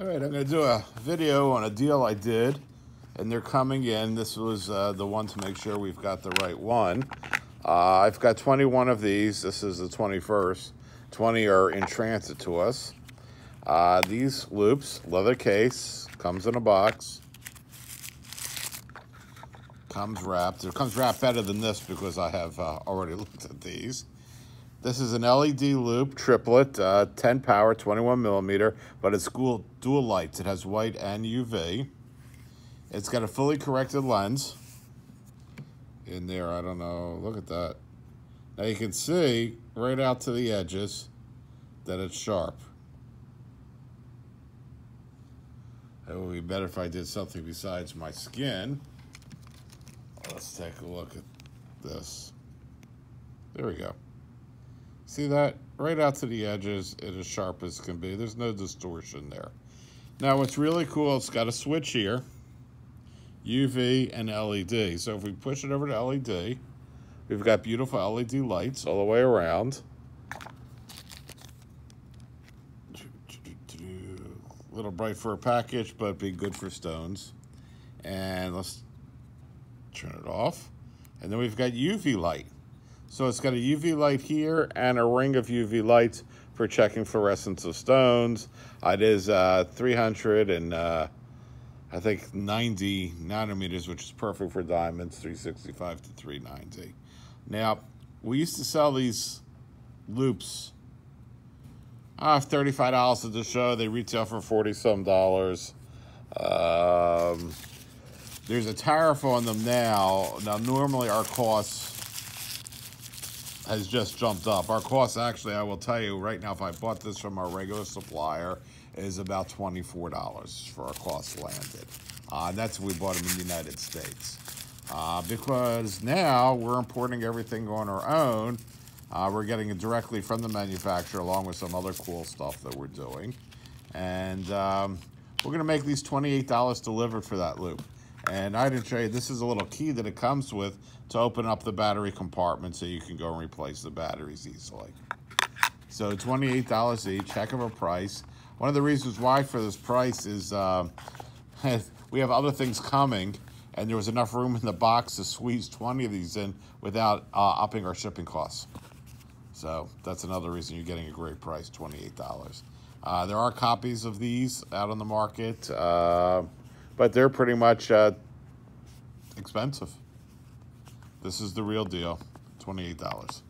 All right, I'm to do a video on a deal I did, and they're coming in. This was uh, the one to make sure we've got the right one. Uh, I've got 21 of these. This is the 21st. 20 are in transit to us. Uh, these loupes, leather case, comes in a box. Comes wrapped. It comes wrapped better than this because I have uh, already looked at these. This is an LED loupe triplet, uh, 10 power, 21 millimeter, but it's dual, dual lights. It has white and UV. It's got a fully corrected lens in there. I don't know. Look at that. Now you can see right out to the edges that it's sharp. It would be better if I did something besides my skin. Let's take a look at this. There we go. See that? Right out to the edges, it is sharp as can be. There's no distortion there. Now what's really cool, it's got a switch here, UV and LED. So if we push it over to LED, we've got beautiful LED lights all the way around. A little bright for a package, but be good for stones. And let's turn it off. And then we've got UV light. So it's got a UV light here and a ring of UV lights for checking fluorescence of stones. It is uh, 300 and uh, I think 90 nanometers, which is perfect for diamonds, 365 to 390. Now, we used to sell these loupes uh, $35 at the show. They retail for 40 some dollars. Um, there's a tariff on them now. Now, normally our costs has just jumped up. Our cost, actually, I will tell you right now, if I bought this from our regular supplier, is about $24 for our cost landed. Uh, that's we bought them in the United States. Uh, because now we're importing everything on our own. Uh, we're getting it directly from the manufacturer along with some other cool stuff that we're doing. And um, we're going to make these $28 delivered for that loupe. And I didn't show you, this is a little key that it comes with to open up the battery compartment so you can go and replace the batteries easily. So $28 each, heck of a price. One of the reasons why for this price is uh, we have other things coming and there was enough room in the box to squeeze 20 of these in without uh, upping our shipping costs. So that's another reason you're getting a great price, $28. Uh, there are copies of these out on the market. But they're pretty much uh, expensive. This is the real deal, $28.